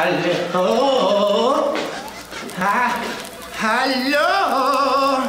hallo. Ha, hallo.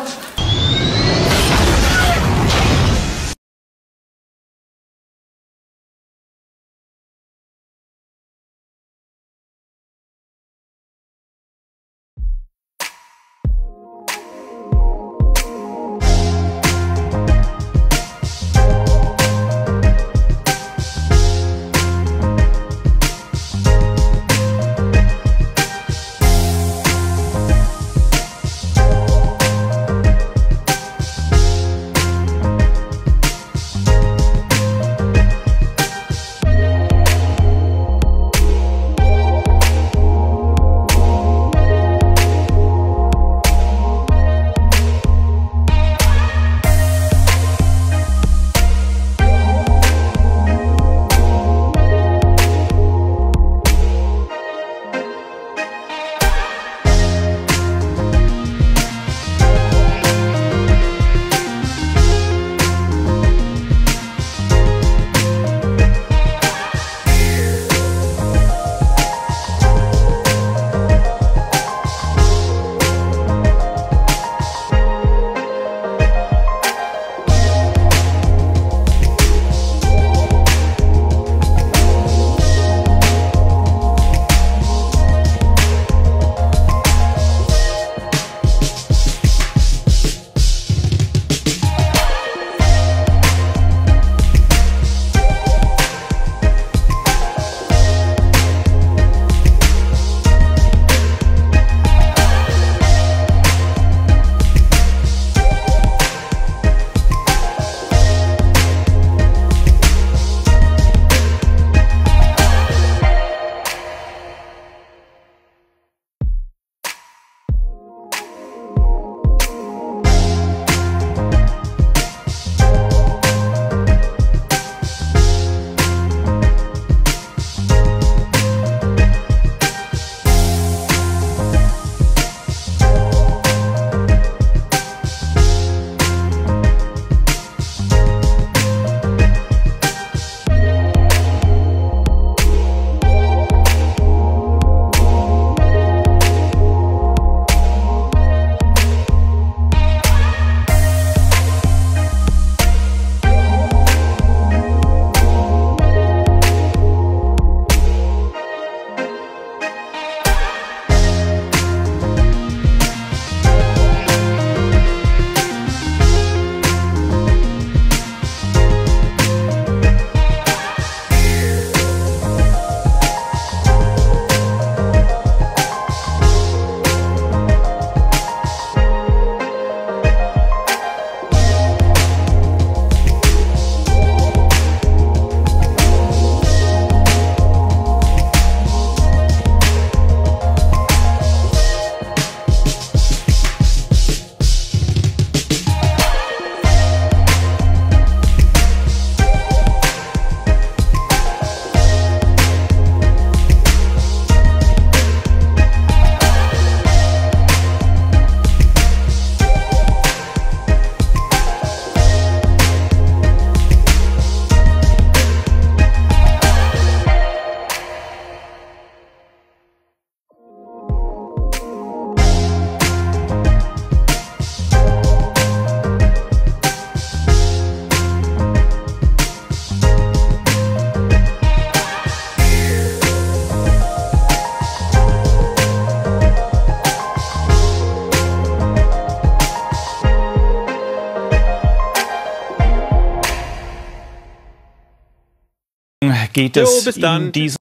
Geht Jo, es bis dann. in diesem